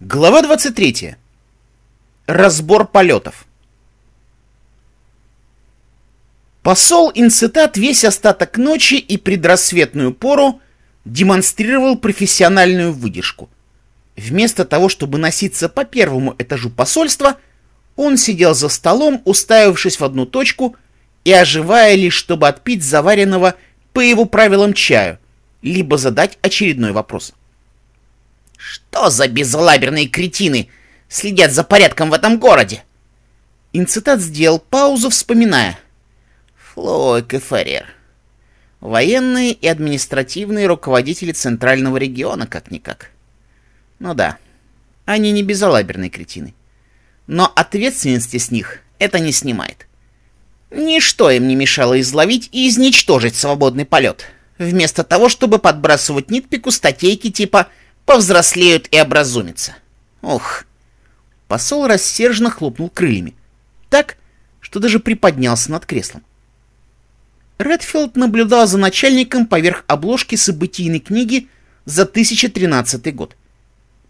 Глава 23. Разбор полетов. Посол Инцитат весь остаток ночи и предрассветную пору демонстрировал профессиональную выдержку. Вместо того, чтобы носиться по первому этажу посольства, он сидел за столом, уставившись в одну точку и оживая лишь, чтобы отпить заваренного по его правилам чаю, либо задать очередной вопрос. Что за безалаберные кретины следят за порядком в этом городе? Инцитат сделал паузу, вспоминая. Флойк и Феррер. Военные и административные руководители Центрального региона, как-никак. Ну да, они не безалаберные кретины. Но ответственности с них это не снимает. Ничто им не мешало изловить и изничтожить свободный полет, вместо того, чтобы подбрасывать нитпику статейки типа повзрослеют и образумятся. Ох. Посол рассерженно хлопнул крыльями. Так, что даже приподнялся над креслом. Редфилд наблюдал за начальником поверх обложки событийной книги за 1013 год.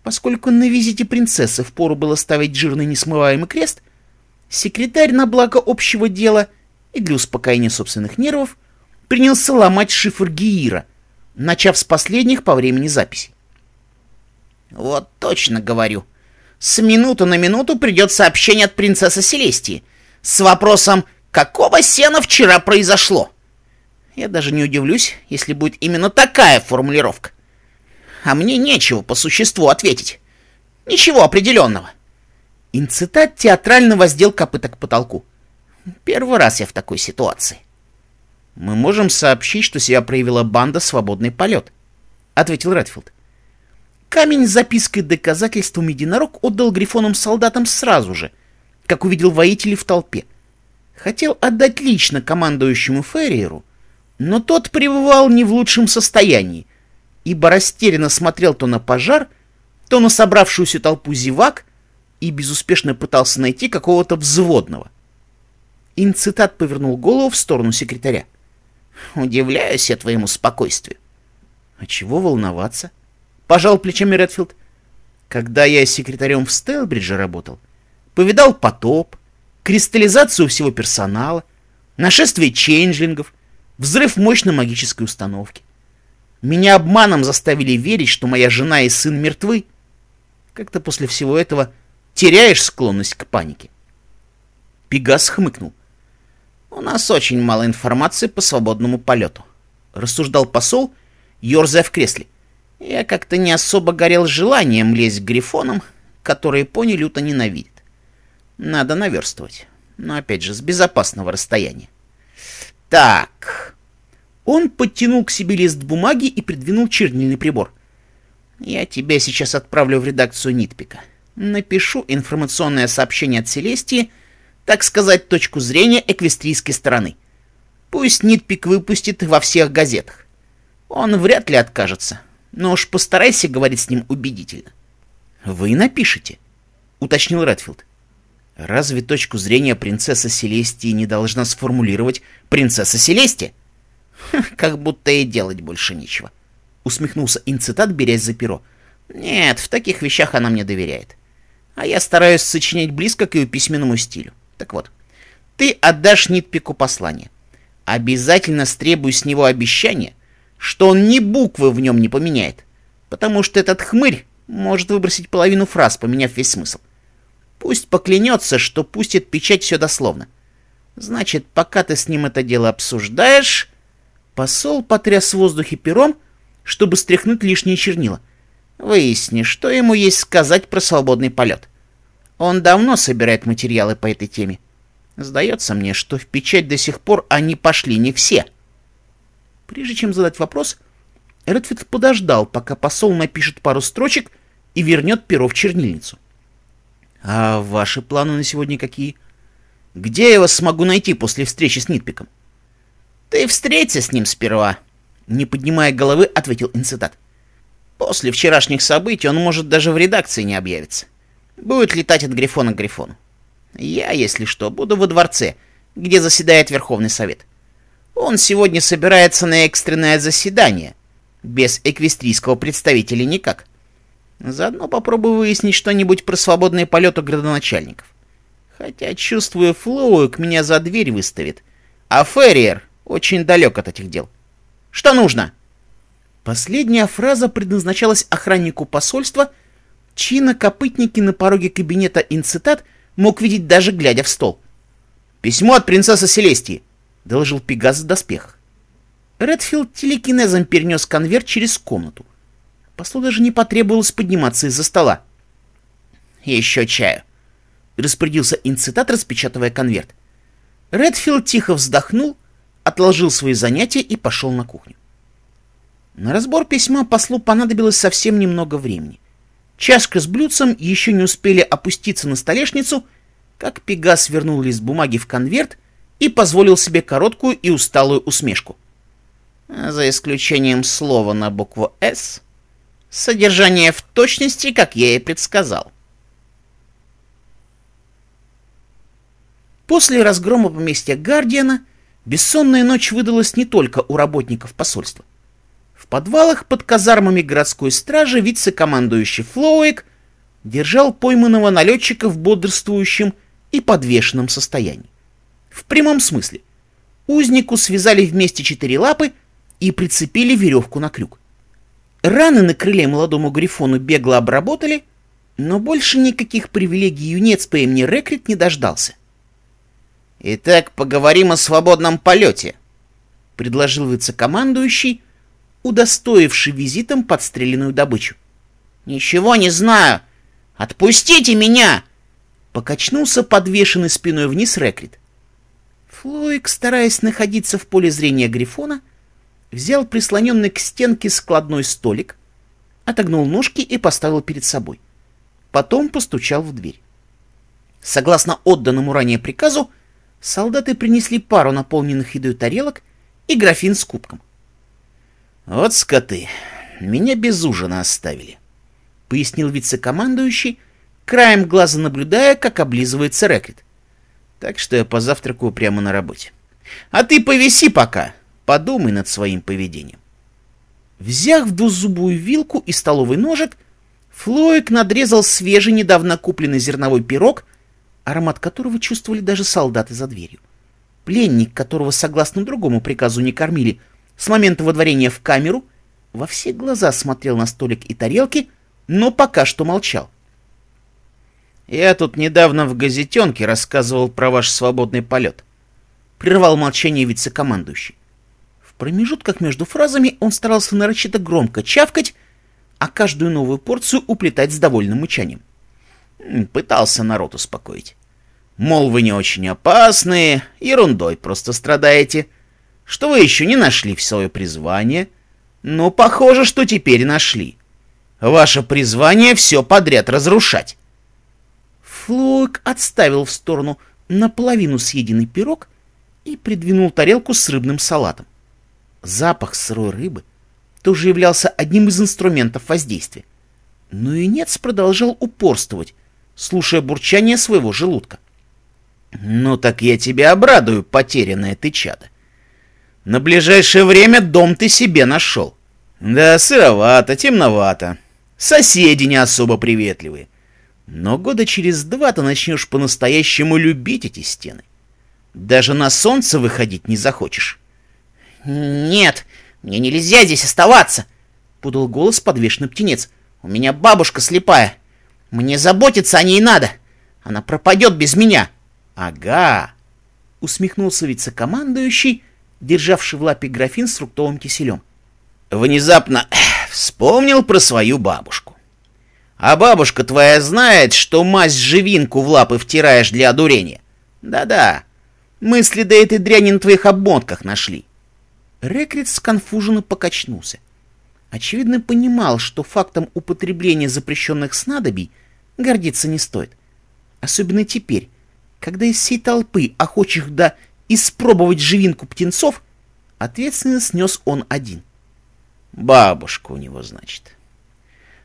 Поскольку на визите принцессы впору было ставить жирный несмываемый крест, секретарь на благо общего дела и для успокоения собственных нервов принялся ломать шифр Гиира, начав с последних по времени записей. Вот точно говорю. С минуты на минуту придет сообщение от принцессы Селестии с вопросом «Какого сена вчера произошло?» Я даже не удивлюсь, если будет именно такая формулировка. А мне нечего по существу ответить. Ничего определенного. Инцитат театрально воздел копыта к потолку. Первый раз я в такой ситуации. Мы можем сообщить, что себя проявила банда «Свободный полет», — ответил Редфилд. Камень с запиской доказательством единорог отдал грифонам солдатам сразу же, как увидел воителей в толпе. Хотел отдать лично командующему Ферриеру, но тот пребывал не в лучшем состоянии, ибо растерянно смотрел то на пожар, то на собравшуюся толпу зевак и безуспешно пытался найти какого-то взводного. Инцитат повернул голову в сторону секретаря. «Удивляюсь я твоему спокойствию». «А чего волноваться?» Пожал плечами Редфилд. Когда я секретарем в Стелбридже работал, повидал потоп, кристаллизацию всего персонала, нашествие чейнджлингов, взрыв мощной магической установки. Меня обманом заставили верить, что моя жена и сын мертвы. Как-то после всего этого теряешь склонность к панике. Пегас хмыкнул. «У нас очень мало информации по свободному полету», — рассуждал посол, ерзая в кресле. Я как-то не особо горел желанием лезть к грифонам, которые пони люто ненавидят. Надо наверстывать, но опять же с безопасного расстояния. Так. Он подтянул к себе лист бумаги и придвинул чернильный прибор. Я тебя сейчас отправлю в редакцию Нитпика. Напишу информационное сообщение от Селестии, так сказать, точку зрения эквестрийской стороны. Пусть Нитпик выпустит во всех газетах. Он вряд ли откажется, но уж постарайся говорить с ним убедительно. — Вы напишите, — уточнил Редфилд. — Разве точку зрения принцессы Селестии не должна сформулировать принцесса Селестия? — Как будто и делать больше нечего, — усмехнулся инцитат, берясь за перо. — Нет, в таких вещах она мне доверяет. А я стараюсь сочинять близко к ее письменному стилю. Так вот, ты отдашь Нитпику послание. Обязательно стребуй с него обещание, что он ни буквы в нем не поменяет, потому что этот хмырь может выбросить половину фраз, поменяв весь смысл. Пусть поклянется, что пустит печать все дословно. Значит, пока ты с ним это дело обсуждаешь... Посол потряс в воздухе пером, чтобы стряхнуть лишние чернила. Выясни, что ему есть сказать про свободный полет. Он давно собирает материалы по этой теме. Сдается мне, что в печать до сих пор они пошли не все. — Прежде чем задать вопрос, Редфилд подождал, пока посол напишет пару строчек и вернет перо в чернильницу. «А ваши планы на сегодня какие? Где я вас смогу найти после встречи с Нитпиком?» «Ты встреться с ним сперва», — не поднимая головы, ответил инцидат. «После вчерашних событий он может даже в редакции не объявиться. Будет летать от Грифона к Грифону. Я, если что, буду во дворце, где заседает Верховный Совет. Он сегодня собирается на экстренное заседание. Без эквестрийского представителя никак. Заодно попробую выяснить что-нибудь про свободный полет у градоначальников. Хотя, чувствую, Флоуик меня за дверь выставит, а Ферриер очень далек от этих дел. Что нужно?» Последняя фраза предназначалась охраннику посольства, чьи накопытники на пороге кабинета инцитат мог видеть даже глядя в стол. «Письмо от принцессы Селестии», — доложил Пегас в доспехах. Редфилд телекинезом перенес конверт через комнату. Послу даже не потребовалось подниматься из-за стола. «Еще чаю», — распорядился инцитат, распечатывая конверт. Редфилд тихо вздохнул, отложил свои занятия и пошел на кухню. На разбор письма послу понадобилось совсем немного времени. Чашка с блюдцем еще не успели опуститься на столешницу, как Пегас вернул лист бумаги в конверт и позволил себе короткую и усталую усмешку. За исключением слова на букву «С», содержание в точности, как я и предсказал. После разгрома поместья Гардиана бессонная ночь выдалась не только у работников посольства. В подвалах под казармами городской стражи вице-командующий Флоуик держал пойманного налетчика в бодрствующем и подвешенном состоянии. В прямом смысле. Узнику связали вместе четыре лапы и прицепили веревку на крюк. Раны на крыле молодому грифону бегло обработали, но больше никаких привилегий юнец по имени Рекрит не дождался. «Итак, поговорим о свободном полете», — предложил вице-командующий, удостоивший визитом подстреленную добычу. «Ничего не знаю! Отпустите меня!» Покачнулся подвешенный спиной вниз Рекрит. Флойк, стараясь находиться в поле зрения Грифона, взял прислоненный к стенке складной столик, отогнул ножки и поставил перед собой. Потом постучал в дверь. Согласно отданному ранее приказу, солдаты принесли пару наполненных едой тарелок и графин с кубком. «Вот скоты, меня без ужина оставили», — пояснил вице-командующий, краем глаза наблюдая, как облизывается Рекет. «Так что я позавтракаю прямо на работе. А ты повиси пока, подумай над своим поведением». Взяв двузубую вилку и столовый ножик, Флоик надрезал свежий недавно купленный зерновой пирог аромат которого чувствовали даже солдаты за дверью. Пленник, которого, согласно другому приказу, не кормили, с момента водворения в камеру, во все глаза смотрел на столик и тарелки, но пока что молчал. «Я тут недавно в газетенке рассказывал про ваш свободный полет», — прервал молчание вице-командующий. В промежутках между фразами он старался нарочито громко чавкать, а каждую новую порцию уплетать с довольным мычанием. Пытался народ успокоить. Мол, вы не очень опасные, ерундой просто страдаете. Что вы еще не нашли в свое призвание? Но похоже, что теперь нашли. Ваше призвание все подряд разрушать. Флуик отставил в сторону наполовину съеденный пирог и придвинул тарелку с рыбным салатом. Запах сырой рыбы тоже являлся одним из инструментов воздействия. Но и Нец продолжал упорствовать, слушая бурчание своего желудка. «Ну так я тебя обрадую, потерянное ты чадо. На ближайшее время дом ты себе нашел. Да, сыровато, темновато. Соседи не особо приветливые. Но года через два ты начнешь по-настоящему любить эти стены. Даже на солнце выходить не захочешь». «Нет, мне нельзя здесь оставаться», — подал голос подвешенный птенец. «У меня бабушка слепая. Мне заботиться о ней надо. Она пропадет без меня. Ага. Усмехнулся вице-командующий, державший в лапе графин с фруктовым киселем. Внезапно вспомнил про свою бабушку. А бабушка твоя знает, что мазь живинку в лапы втираешь для одурения? Да-да. Мы следы этой дряни на твоих обмотках нашли. Рекрит сконфуженно покачнулся. Очевидно, понимал, что фактом употребления запрещенных снадобий гордиться не стоит. Особенно теперь, когда из всей толпы охочих да испробовать живинку птенцов, ответственность снес он один. Бабушка у него, значит.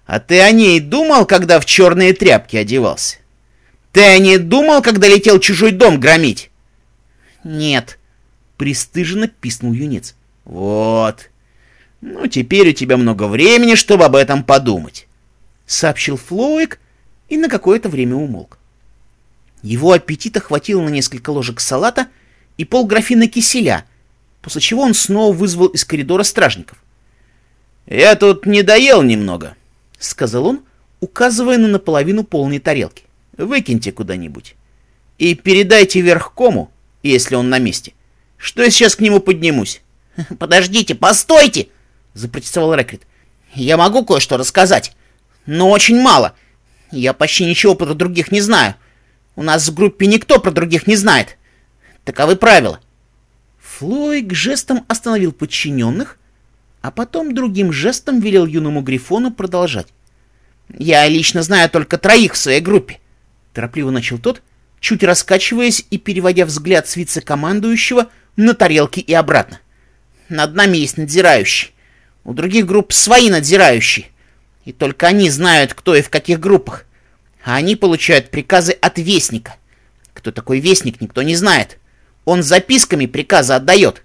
А ты о ней думал, когда в черные тряпки одевался? Ты о ней думал, когда летел чужой дом громить? Нет, пристыженно писнул юнец. Вот. Ну, теперь у тебя много времени, чтобы об этом подумать. — сообщил Флоуик и на какое-то время умолк. Его аппетита хватило на несколько ложек салата и полграфина киселя, после чего он снова вызвал из коридора стражников. «Я тут не доел немного», — сказал он, указывая на наполовину полной тарелки. «Выкиньте куда-нибудь. И передайте верхкому, если он на месте, что я сейчас к нему поднимусь». «Подождите, постойте!» — запротестовал Рекрит. «Я могу кое-что рассказать, но очень мало. Я почти ничего про других не знаю. У нас в группе никто про других не знает. Таковы правила». Флойк жестом остановил подчиненных, а потом другим жестом велел юному Грифону продолжать. «Я лично знаю только троих в своей группе», — торопливо начал тот, чуть раскачиваясь и переводя взгляд с вице-командующего на тарелки и обратно. «Над нами есть надзирающий. У других групп свои надзирающие. И только они знают, кто и в каких группах. А они получают приказы от Вестника. Кто такой Вестник, никто не знает. Он записками приказы отдает.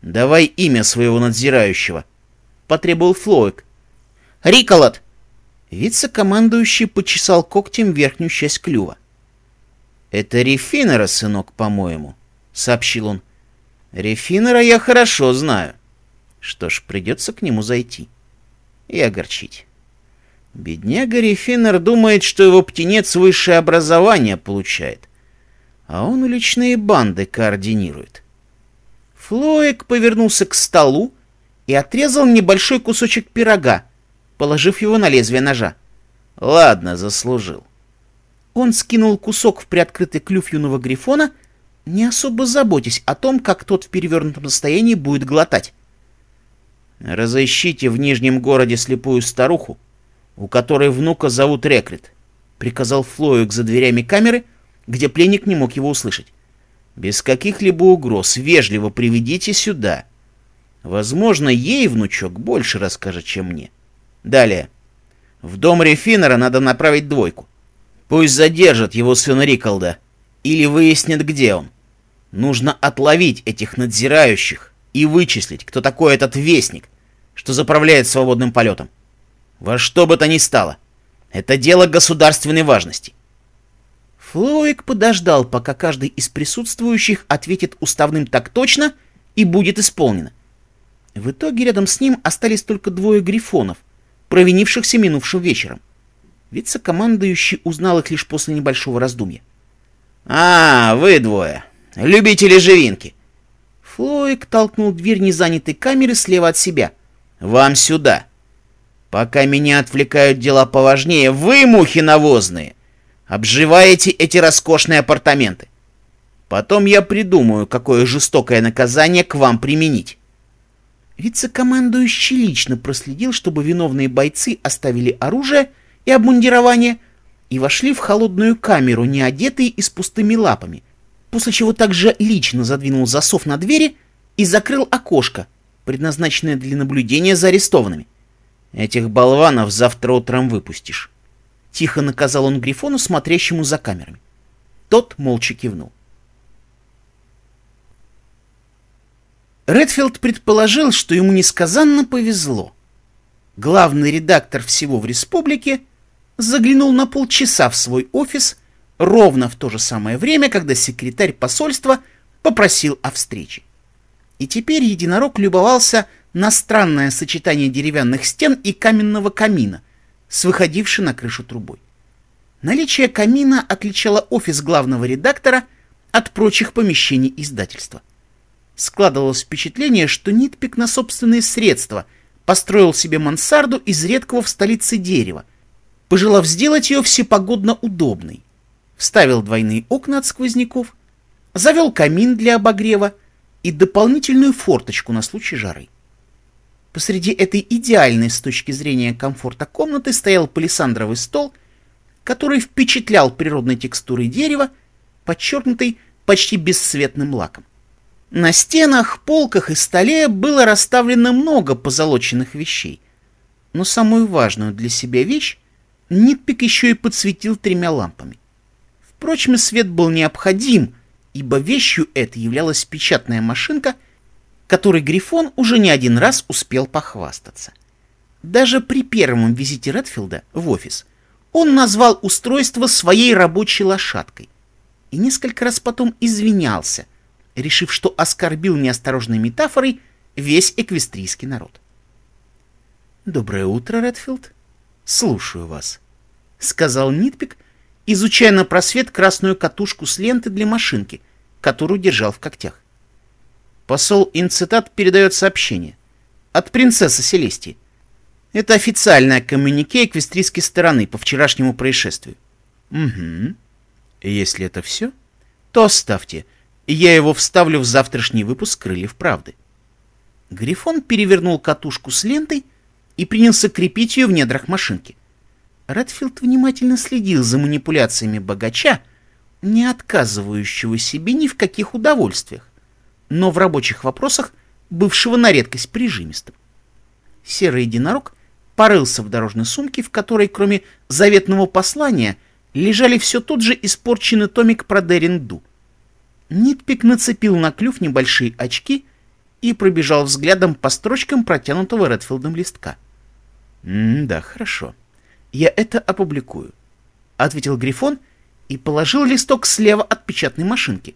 «Давай имя своего надзирающего», — потребовал Флоик. «Риколот!» Вице-командующий почесал когтем верхнюю часть клюва. «Это Рефинера, сынок, по-моему», — сообщил он. «Рефинера я хорошо знаю. Что ж, придется к нему зайти и огорчить». Бедняга Рефинер думает, что его птенец высшее образование получает, а он уличные банды координирует. Флоек повернулся к столу и отрезал небольшой кусочек пирога, положив его на лезвие ножа. «Ладно, заслужил». Он скинул кусок в приоткрытый клюв юного грифона, не особо заботясь о том, как тот в перевернутом состоянии будет глотать. «Разыщите в Нижнем городе слепую старуху, у которой внука зовут Рекрит», — приказал Флоек за дверями камеры, где пленник не мог его услышать. Без каких-либо угроз вежливо приведите сюда. Возможно, ей внучок больше расскажет, чем мне. Далее. В дом Рефинера надо направить двойку. Пусть задержат его сына Риколда. Или выяснят, где он. Нужно отловить этих надзирающих и вычислить, кто такой этот вестник, что заправляет свободным полетом. Во что бы то ни стало. Это дело государственной важности. Флоик подождал, пока каждый из присутствующих ответит уставным так точно и будет исполнено. В итоге рядом с ним остались только двое грифонов, провинившихся минувшим вечером. Вице-командующий узнал их лишь после небольшого раздумья. «А, вы двое. Любители живинки». Флоик толкнул дверь незанятой камеры слева от себя. «Вам сюда. Пока меня отвлекают дела поважнее, вы, мухи навозные, обживаете эти роскошные апартаменты. Потом я придумаю, какое жестокое наказание к вам применить. Вице-командующий лично проследил, чтобы виновные бойцы оставили оружие и обмундирование и вошли в холодную камеру, не одетые и с пустыми лапами, после чего также лично задвинул засов на двери и закрыл окошко, предназначенное для наблюдения за арестованными. Этих болванов завтра утром выпустишь. Тихо наказал он Грифону, смотрящему за камерами. Тот молча кивнул. Редфилд предположил, что ему несказанно повезло. Главный редактор всего в республике заглянул на полчаса в свой офис ровно в то же самое время, когда секретарь посольства попросил о встрече. И теперь единорог любовался на странное сочетание деревянных стен и каменного камина, с выходившей на крышу трубой. Наличие камина отличало офис главного редактора от прочих помещений издательства. Складывалось впечатление, что Нитпик на собственные средства построил себе мансарду из редкого в столице дерева, пожелав сделать ее всепогодно удобной. Вставил двойные окна от сквозняков, завел камин для обогрева и дополнительную форточку на случай жары. Посреди этой идеальной с точки зрения комфорта комнаты стоял палисандровый стол, который впечатлял природной текстурой дерева, подчеркнутой почти бесцветным лаком. На стенах, полках и столе было расставлено много позолоченных вещей, но самую важную для себя вещь Нитпик еще и подсветил тремя лампами. Впрочем, свет был необходим, ибо вещью этой являлась печатная машинка — которой Грифон уже не один раз успел похвастаться. Даже при первом визите Редфилда в офис он назвал устройство своей рабочей лошадкой и несколько раз потом извинялся, решив, что оскорбил неосторожной метафорой весь эквестрийский народ. «Доброе утро, Редфилд. Слушаю вас», — сказал Нитпик, изучая на просвет красную катушку с ленты для машинки, которую держал в когтях. Посол Инцитат передает сообщение. От принцессы Селестии. Это официальная коммунике эквестрийской стороны по вчерашнему происшествию. Угу. Если это все, то оставьте, и я его вставлю в завтрашний выпуск «Крыльев правды». Грифон перевернул катушку с лентой и принялся крепить ее в недрах машинки. Редфилд внимательно следил за манипуляциями богача, не отказывающего себе ни в каких удовольствиях, но в рабочих вопросах бывшего на редкость прижимистым. Серый единорог порылся в дорожной сумке, в которой, кроме заветного послания, лежали все тот же испорченный томик про Деринду. Нитпик нацепил на клюв небольшие очки и пробежал взглядом по строчкам протянутого Редфилдом листка. «Да, хорошо. Я это опубликую», — ответил Грифон и положил листок слева от печатной машинки,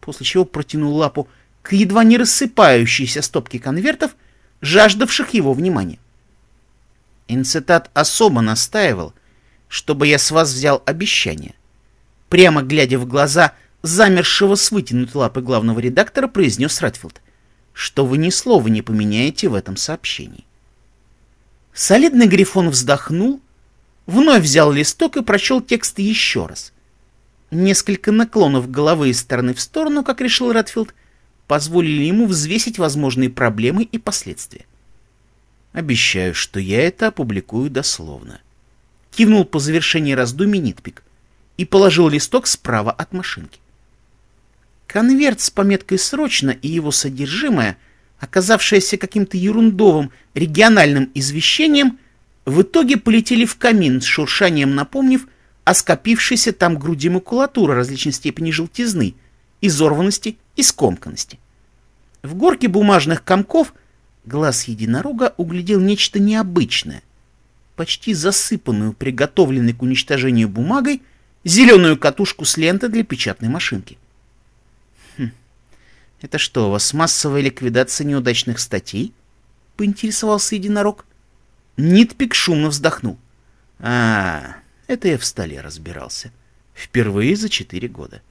после чего протянул лапу к едва не рассыпающейся стопке конвертов, жаждавших его внимания. Инцитат особо настаивал, чтобы я с вас взял обещание. Прямо глядя в глаза замершего с вытянутой лапы главного редактора, произнес Ратфилд, что вы ни слова не поменяете в этом сообщении. Солидный Грифон вздохнул, вновь взял листок и прочел текст еще раз. Несколько наклонов головы из стороны в сторону, как решил Ратфилд, позволили ему взвесить возможные проблемы и последствия. Обещаю, что я это опубликую дословно. Кивнул по завершении раздумий Нитпик и положил листок справа от машинки. Конверт с пометкой «Срочно» и его содержимое, оказавшееся каким-то ерундовым региональным извещением, в итоге полетели в камин с шуршанием напомнив о скопившейся там груди макулатуры различной степени желтизны, изорванности и скомканности. В горке бумажных комков глаз единорога углядел нечто необычное, почти засыпанную приготовленной к уничтожению бумагой зеленую катушку с лентой для печатной машинки. «Это что, у вас массовая ликвидация неудачных статей?» — поинтересовался единорог. Нитпик шумно вздохнул. «А, это я в столе разбирался. Впервые за четыре года.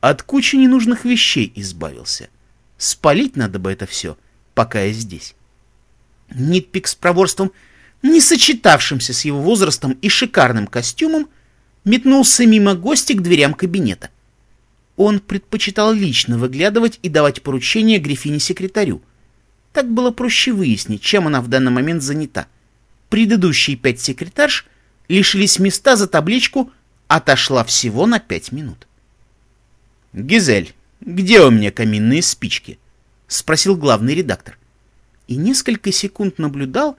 От кучи ненужных вещей избавился. Спалить надо бы это все, пока я здесь». Нитпик с проворством, не сочетавшимся с его возрастом и шикарным костюмом, метнулся мимо гостя к дверям кабинета. Он предпочитал лично выглядывать и давать поручения Грифине-секретарю. Так было проще выяснить, чем она в данный момент занята. Предыдущие пять секретарш лишились места за табличку «Отошла всего на пять минут». «Гизель, где у меня каминные спички?» — спросил главный редактор. И несколько секунд наблюдал,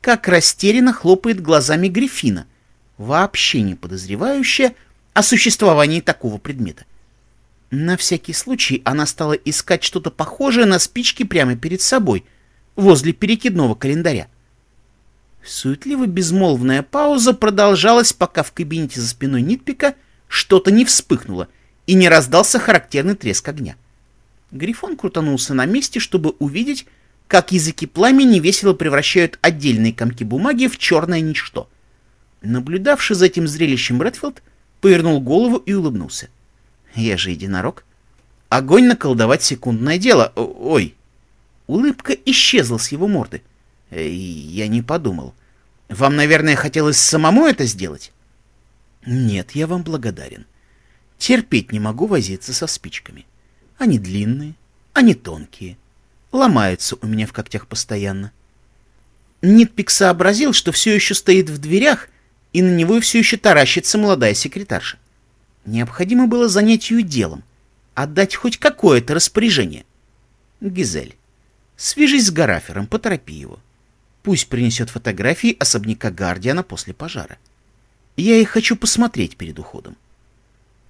как растерянно хлопает глазами Грифина, вообще не подозревающая о существовании такого предмета. На всякий случай она стала искать что-то похожее на спички прямо перед собой, возле перекидного календаря. Суетливо-безмолвная пауза продолжалась, пока в кабинете за спиной Нитпика что-то не вспыхнуло и не раздался характерный треск огня. Грифон крутанулся на месте, чтобы увидеть, как языки пламени весело превращают отдельные комки бумаги в черное ничто. Наблюдавший за этим зрелищем Брэдфилд повернул голову и улыбнулся. Я же единорог. Огонь наколдовать секундное дело. Ой. Улыбка исчезла с его морды. Э, я не подумал. Вам, наверное, хотелось самому это сделать? Нет, я вам благодарен. Терпеть не могу возиться со спичками. Они длинные, они тонкие. Ломаются у меня в когтях постоянно. Нитпик сообразил, что все еще стоит в дверях, и на него все еще таращится молодая секретарша. Необходимо было занять ее делом, отдать хоть какое-то распоряжение. Гизель, свяжись с Гарафером, поторопи его. Пусть принесет фотографии особняка Гардиана после пожара. Я их хочу посмотреть перед уходом.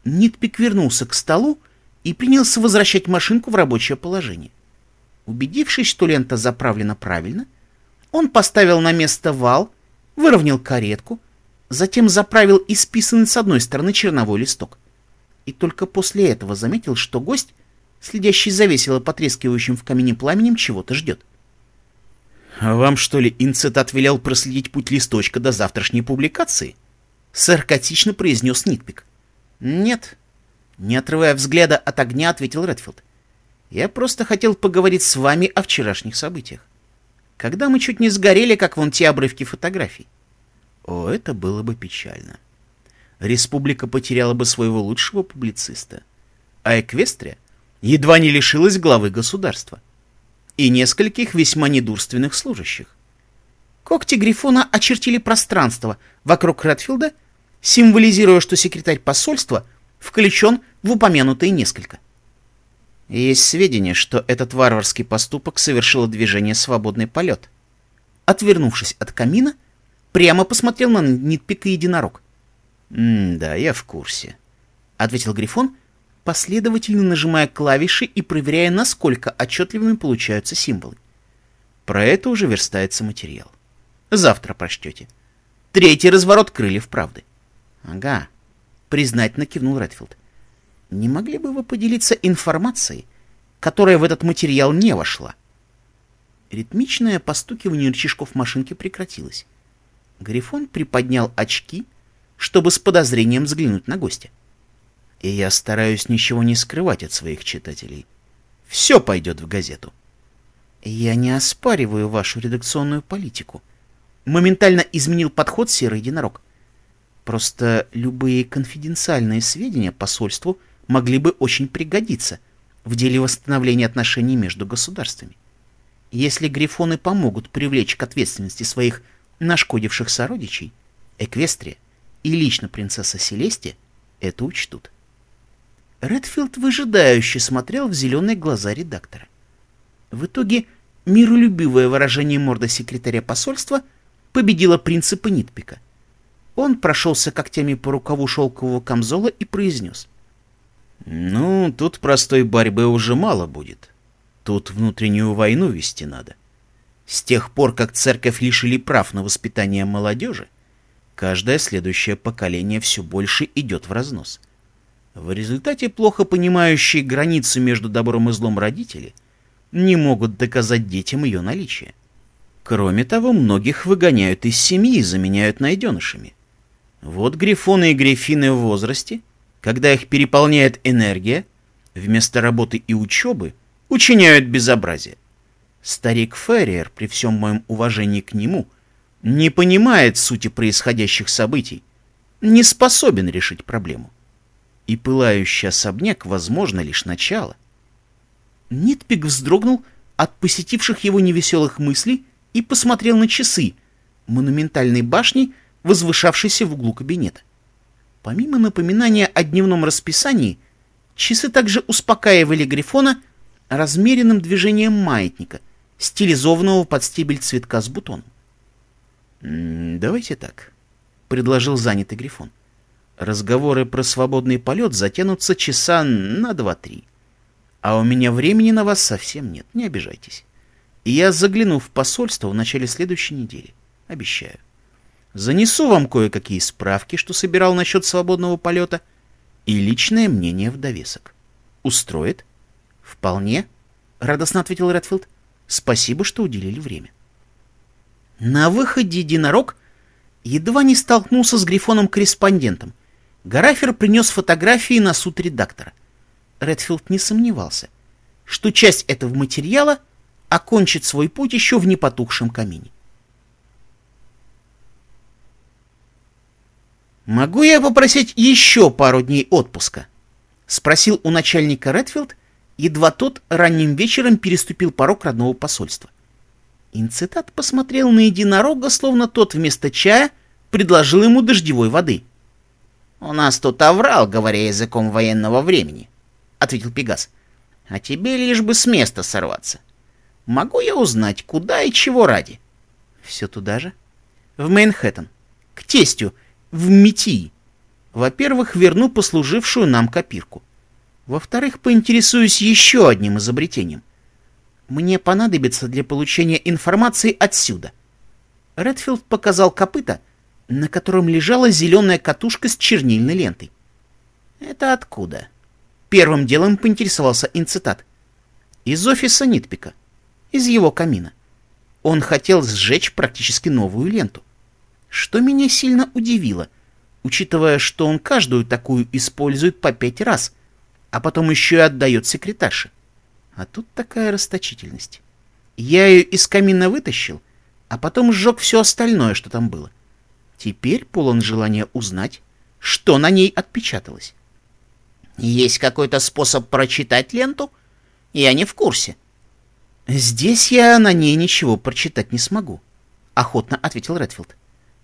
Нитпик вернулся к столу и принялся возвращать машинку в рабочее положение. Убедившись, что лента заправлена правильно, Он поставил на место вал, выровнял каретку, затем заправил исписанный с одной стороны черновой листок. И только после этого заметил, что гость, следящий за весело потрескивающим в камине пламенем, чего-то ждет. «А вам, что ли, инцитат велел проследить путь листочка до завтрашней публикации?» Саркатично произнес Нитпик. «Нет». Не отрывая взгляда от огня, ответил Редфилд. «Я просто хотел поговорить с вами о вчерашних событиях. Когда мы чуть не сгорели, как вон те обрывки фотографий. О, это было бы печально. Республика потеряла бы своего лучшего публициста. А Эквестрия едва не лишилась главы государства. И нескольких весьма недурственных служащих. Когти Грифона очертили пространство вокруг Редфилда, символизируя, что секретарь посольства включен в упомянутые несколько. Есть сведения, что этот варварский поступок совершило движение «Свободный полет». Отвернувшись от камина, прямо посмотрел на Нитпика единорог. «Да, я в курсе», — ответил Грифон, последовательно нажимая клавиши и проверяя, насколько отчетливыми получаются символы. Про это уже верстается материал. Завтра прочтете. Третий разворот крыльев правды. Ага, признательно кивнул Редфилд. Не могли бы вы поделиться информацией, которая в этот материал не вошла? Ритмичное постукивание рычажков машинки прекратилось. Грифон приподнял очки, чтобы с подозрением взглянуть на гостя. И я стараюсь ничего не скрывать от своих читателей. Все пойдет в газету. Я не оспариваю вашу редакционную политику. Моментально изменил подход серый единорог. Просто любые конфиденциальные сведения посольству могли бы очень пригодиться в деле восстановления отношений между государствами. Если грифоны помогут привлечь к ответственности своих нашкодивших сородичей, Эквестрия и лично принцесса Селестия это учтут. Редфилд выжидающе смотрел в зеленые глаза редактора. В итоге миролюбивое выражение морда секретаря посольства победило принципы Нитпика. Он прошелся когтями по рукаву шелкового камзола и произнес. «Ну, тут простой борьбы уже мало будет. Тут внутреннюю войну вести надо. С тех пор, как церковь лишили прав на воспитание молодежи, каждое следующее поколение все больше идет в разнос. В результате плохо понимающие границу между добром и злом родители не могут доказать детям ее наличие. Кроме того, многих выгоняют из семьи и заменяют найденышами. Вот грифоны и грифины в возрасте, когда их переполняет энергия, вместо работы и учебы учиняют безобразие. Старик Ферриер, при всем моем уважении к нему, не понимает сути происходящих событий, не способен решить проблему. И пылающий особняк, возможно, лишь начало. Нитпик вздрогнул от посетивших его невеселых мыслей и посмотрел на часы монументальной башни, возвышавшейся в углу кабинета. Помимо напоминания о дневном расписании, часы также успокаивали Грифона размеренным движением маятника, стилизованного под стебель цветка с бутоном. «Давайте так», — предложил занятый Грифон. «Разговоры про свободный полет затянутся часа на два-три. А у меня времени на вас совсем нет, не обижайтесь. Я загляну в посольство в начале следующей недели. Обещаю. Занесу вам кое-какие справки, что собирал насчет свободного полета, и личное мнение в довесок. Устроит?» «Вполне», — радостно ответил Редфилд. Спасибо, что уделили время. На выходе единорог едва не столкнулся с Грифоном-корреспондентом. Гарафер принес фотографии на суд редактора. Редфилд не сомневался, что часть этого материала окончит свой путь еще в непотухшем камине. «Могу я попросить еще пару дней отпуска?» — спросил у начальника Редфилд, едва тот ранним вечером переступил порог родного посольства. Инцитат посмотрел на единорога, словно тот вместо чая предложил ему дождевой воды. — У нас тут оврал, говоря языком военного времени, — ответил Пегас. — А тебе лишь бы с места сорваться. Могу я узнать, куда и чего ради? — Все туда же? — В Мейнхэттен. К тестю, в Митии. Во-первых, верну послужившую нам копирку. Во-вторых, поинтересуюсь еще одним изобретением. Мне понадобится для получения информации отсюда — Редфилд показал копыта, на котором лежала зеленая катушка с чернильной лентой. «Это откуда?» Первым делом поинтересовался инцитат. «Из офиса Нитпика. Из его камина. Он хотел сжечь практически новую ленту. Что меня сильно удивило, учитывая, что он каждую такую использует по пять раз, а потом еще и отдает секретарше. А тут такая расточительность. Я ее из камина вытащил, а потом сжег все остальное, что там было. Теперь полон желания узнать, что на ней отпечаталось. Есть какой-то способ прочитать ленту? Я не в курсе. Здесь я на ней ничего прочитать не смогу, охотно ответил Редфилд.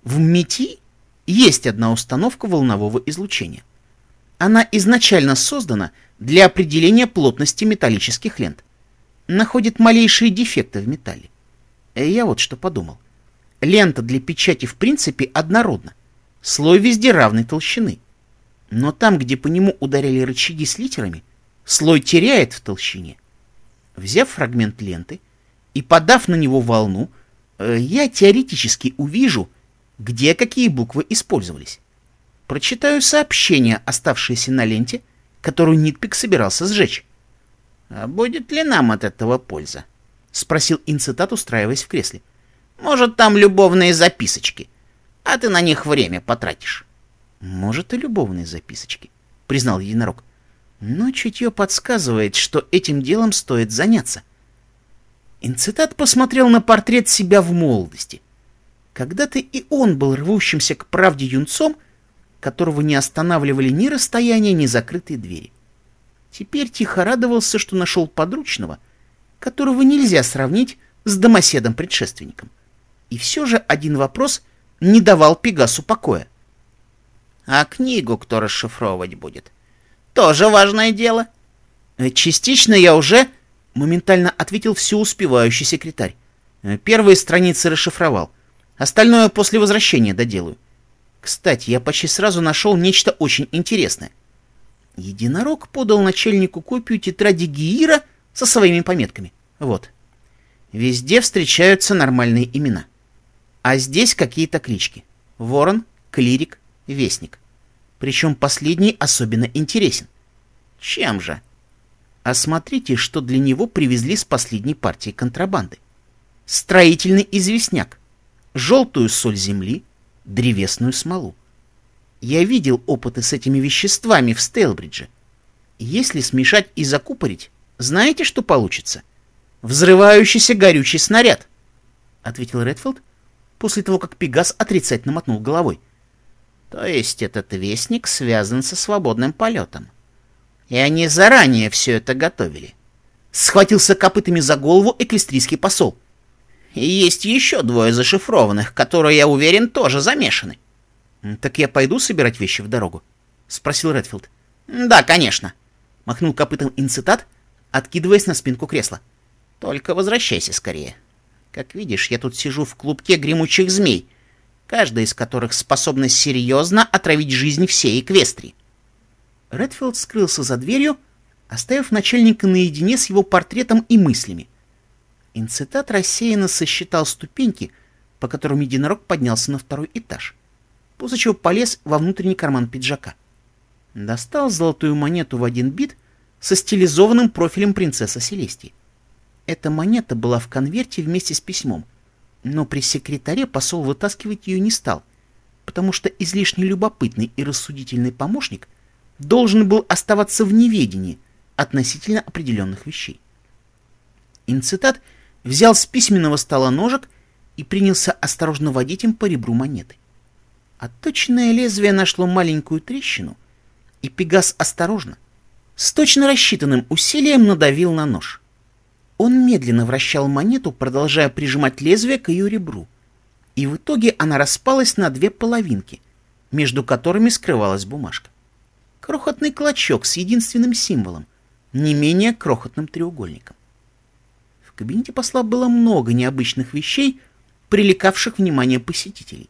В МИТИ есть одна установка волнового излучения. Она изначально создана для определения плотности металлических лент. Находит малейшие дефекты в металле. Я вот что подумал. Лента для печати в принципе однородна. Слой везде равной толщины. Но там, где по нему ударяли рычаги с литерами, слой теряет в толщине. Взяв фрагмент ленты и подав на него волну, э, я теоретически увижу, где какие буквы использовались. Прочитаю сообщение, оставшееся на ленте, которую Нитпик собирался сжечь. «А будет ли нам от этого польза?» — спросил инцитат, устраиваясь в кресле. «Может, там любовные записочки, а ты на них время потратишь». Может, и любовные записочки, признал единорог. Но чутье подсказывает, что этим делом стоит заняться. Инцитат посмотрел на портрет себя в молодости. Когда-то и он был рвущимся к правде юнцом, которого не останавливали ни расстояние, ни закрытые двери. Теперь тихо радовался, что нашел подручного, которого нельзя сравнить с домоседом-предшественником. И все же один вопрос не давал Пегасу покоя. А книгу кто расшифровывать будет? Тоже важное дело. Э, частично я уже... Моментально ответил все успевающий секретарь. Э, первые страницы расшифровал. Остальное после возвращения доделаю. Кстати, я почти сразу нашел нечто очень интересное. Единорог подал начальнику копию тетради Гиира со своими пометками. Вот. Везде встречаются нормальные имена. А здесь какие-то клички. Ворон, Клирик, Вестник. Причем последний особенно интересен. Чем же? Осмотрите, что для него привезли с последней партии контрабанды. Строительный известняк, желтую соль земли, древесную смолу. Я видел опыты с этими веществами в Стейлбридже. Если смешать и закупорить, знаете, что получится? Взрывающийся горючий снаряд, — ответил Редфилд после того, как Пегас отрицательно мотнул головой. — то есть этот вестник связан со свободным полетом. И они заранее все это готовили. Схватился копытами за голову эквестрийский посол. И есть еще двое зашифрованных, которые, я уверен, тоже замешаны. «Так я пойду собирать вещи в дорогу?» — спросил Редфилд. «Да, конечно», — махнул копытом инцитат, откидываясь на спинку кресла. «Только возвращайся скорее. Как видишь, я тут сижу в клубке гремучих змей, каждая из которых способна серьезно отравить жизнь всей Эквестрии. Редфилд скрылся за дверью, оставив начальника наедине с его портретом и мыслями. Инцитат рассеянно сосчитал ступеньки, по которым единорог поднялся на второй этаж, после чего полез во внутренний карман пиджака. Достал золотую монету в один бит со стилизованным профилем принцессы Селестии. Эта монета была в конверте вместе с письмом, но при секретаре посол вытаскивать ее не стал, потому что излишне любопытный и рассудительный помощник должен был оставаться в неведении относительно определенных вещей. Инцитат взял с письменного стола ножик и принялся осторожно водить им по ребру монеты. Отточенное лезвие нашло маленькую трещину, и Пегас осторожно, с точно рассчитанным усилием надавил на нож. Он медленно вращал монету, продолжая прижимать лезвие к ее ребру. И в итоге она распалась на две половинки, между которыми скрывалась бумажка. Крохотный клочок с единственным символом, не менее крохотным треугольником. В кабинете посла было много необычных вещей, привлекавших внимание посетителей.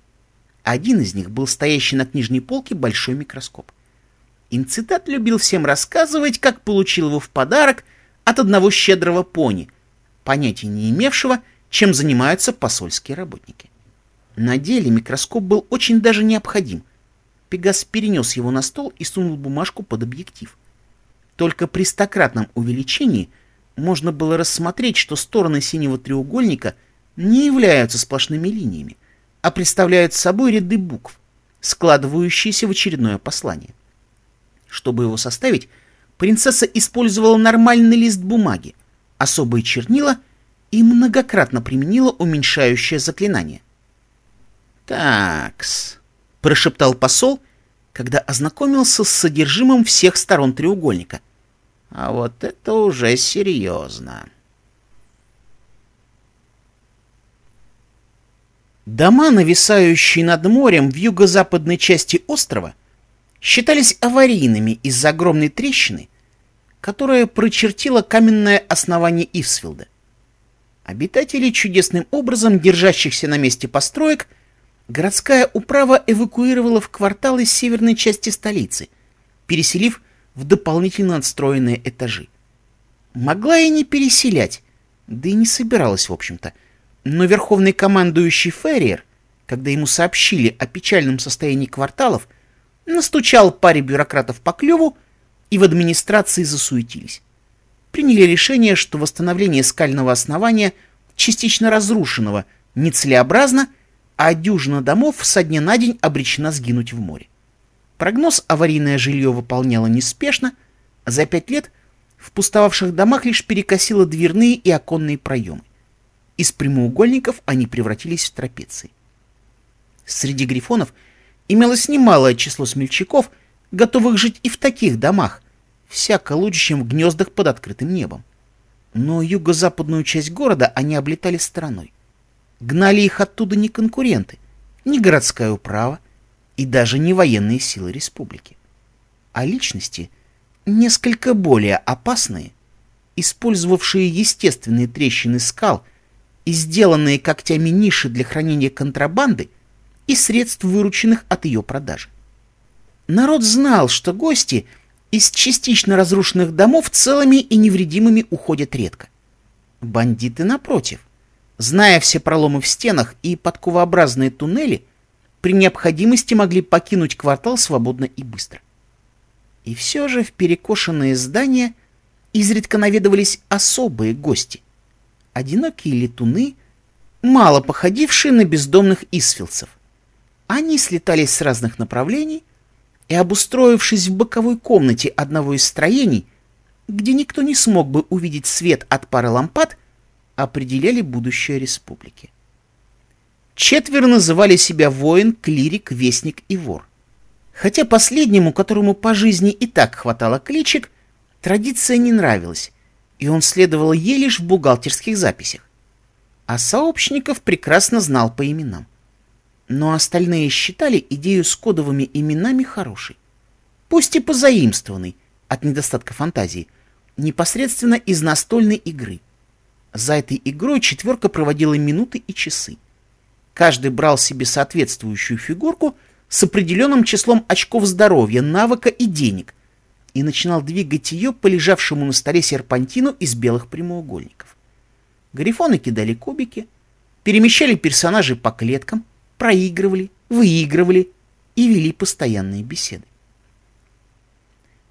Один из них был стоящий на книжной полке большой микроскоп. Инцитат любил всем рассказывать, как получил его в подарок от одного щедрого пони, понятия не имевшего, чем занимаются посольские работники. На деле микроскоп был очень даже необходим. Пегас перенес его на стол и сунул бумажку под объектив. Только при стократном увеличении можно было рассмотреть, что стороны синего треугольника не являются сплошными линиями, а представляют собой ряды букв, складывающиеся в очередное послание. Чтобы его составить, принцесса использовала нормальный лист бумаги, особые чернила и многократно применила уменьшающее заклинание. «Такс», — прошептал посол, когда ознакомился с содержимым всех сторон треугольника. «А вот это уже серьезно». Дома, нависающие над морем в юго-западной части острова, считались аварийными из-за огромной трещины, которая прочертила каменное основание Ивсфилда. Обитатели чудесным образом держащихся на месте построек городская управа эвакуировала в кварталы северной части столицы, переселив в дополнительно отстроенные этажи. Могла и не переселять, да и не собиралась, в общем-то, но верховный командующий Ферриер, когда ему сообщили о печальном состоянии кварталов, настучал паре бюрократов по клюву, и в администрации засуетились. Приняли решение, что восстановление скального основания, частично разрушенного, нецелеобразно, а дюжина домов со дня на день обречена сгинуть в море. Прогноз аварийное жилье выполняло неспешно, а за пять лет в пустовавших домах лишь перекосило дверные и оконные проемы. Из прямоугольников они превратились в трапеции. Среди грифонов имелось немалое число смельчаков, готовых жить и в таких домах, всяко лучше, чем в гнездах под открытым небом. Но юго-западную часть города они облетали стороной. Гнали их оттуда не конкуренты, не городская управа и даже не военные силы республики, а личности несколько более опасные, использовавшие естественные трещины скал и сделанные когтями ниши для хранения контрабанды и средств, вырученных от ее продажи. Народ знал, что гости из частично разрушенных домов целыми и невредимыми уходят редко. Бандиты, напротив, зная все проломы в стенах и подковообразные туннели, при необходимости могли покинуть квартал свободно и быстро. И все же в перекошенные здания изредка наведывались особые гости — одинокие летуны, мало походившие на бездомных исфилцев. Они слетались с разных направлений и, обустроившись в боковой комнате одного из строений, где никто не смог бы увидеть свет от пары лампад, определяли будущее республики. Четверо называли себя воин, клирик, вестник и вор. Хотя последнему, которому по жизни и так хватало кличек, традиция не нравилась, и он следовал ей лишь в бухгалтерских записях. А сообщников прекрасно знал по именам. Но остальные считали идею с кодовыми именами хорошей. Пусть и позаимствованной, от недостатка фантазии, непосредственно из настольной игры. За этой игрой четверка проводила минуты и часы. Каждый брал себе соответствующую фигурку с определенным числом очков здоровья, навыка и денег – и начинал двигать ее по лежавшему на столе серпантину из белых прямоугольников. Грифоны кидали кубики, перемещали персонажей по клеткам, проигрывали, выигрывали и вели постоянные беседы.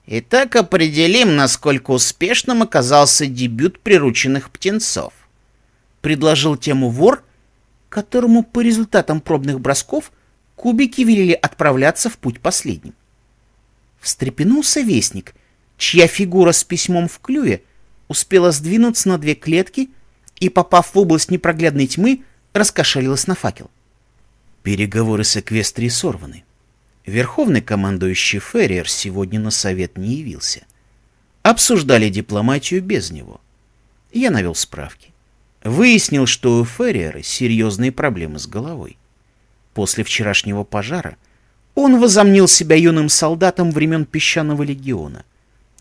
Итак, определим, насколько успешным оказался дебют прирученных птенцов. Предложил тему вор, которому по результатам пробных бросков кубики велели отправляться в путь последним. Встрепенулся вестник, чья фигура с письмом в клюве успела сдвинуться на две клетки и, попав в область непроглядной тьмы, раскошелилась на факел. Переговоры с Эквестрией сорваны. Верховный командующий Ферриер сегодня на совет не явился. Обсуждали дипломатию без него. Я навел справки. Выяснил, что у Ферриера серьезные проблемы с головой. После вчерашнего пожара — он возомнил себя юным солдатом времен песчаного легиона,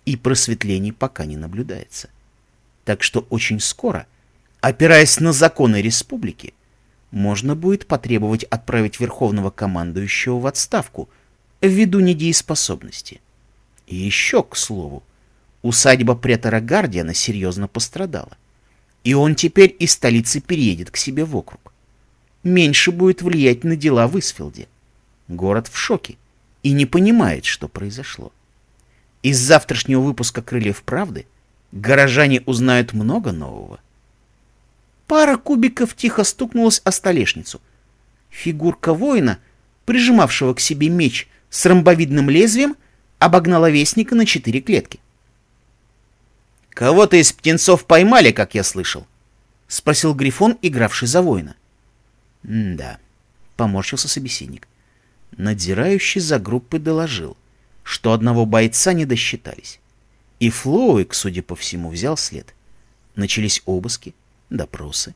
и просветлений пока не наблюдается. Так что очень скоро, опираясь на законы республики, можно будет потребовать отправить верховного командующего в отставку ввиду недееспособности. И еще, к слову, усадьба претора Гардиана серьезно пострадала, и он теперь из столицы переедет к себе в округ. меньше будет влиять на дела в Исфилде. Город в шоке и не понимает, что произошло. Из завтрашнего выпуска «Крыльев правды» горожане узнают много нового. Пара кубиков тихо стукнулась о столешницу. Фигурка воина, прижимавшего к себе меч с ромбовидным лезвием, обогнала вестника на четыре клетки. «Кого-то из птенцов поймали, как я слышал?» — спросил Грифон, игравший за воина. «Да», — поморщился собеседник. Надзирающий за группой доложил, что одного бойца не досчитались. И Флоуик, судя по всему, взял след. Начались обыски, допросы.